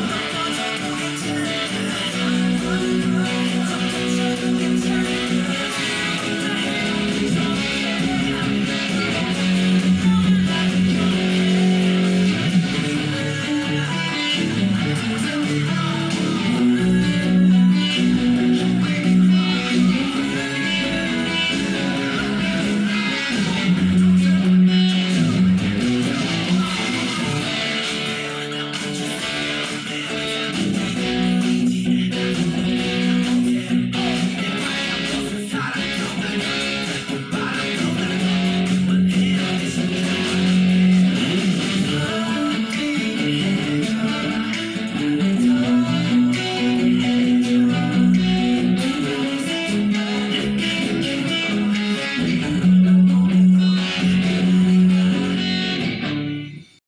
Yeah.